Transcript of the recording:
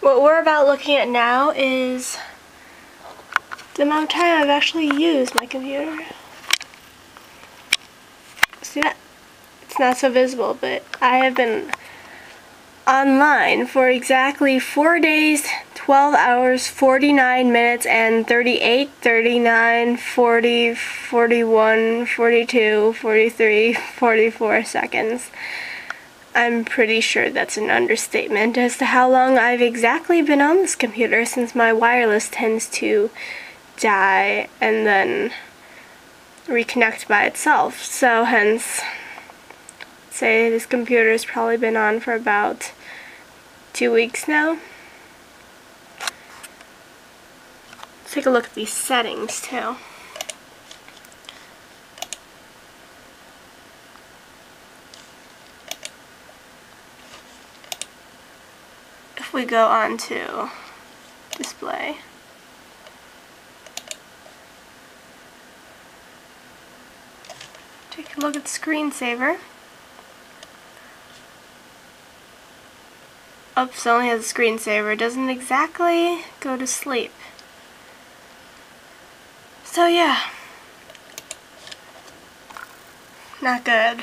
What we're about looking at now is the amount of time I've actually used my computer. See that? It's not so visible, but I have been online for exactly 4 days, 12 hours, 49 minutes, and 38, 39, 40, 41, 42, 43, 44 seconds. I'm pretty sure that's an understatement as to how long I've exactly been on this computer since my wireless tends to die and then reconnect by itself. So hence, say this computer has probably been on for about two weeks now. Let's take a look at these settings too. If we go on to display, take a look at screensaver. Oops, only has a screensaver. Doesn't exactly go to sleep. So yeah. Not good.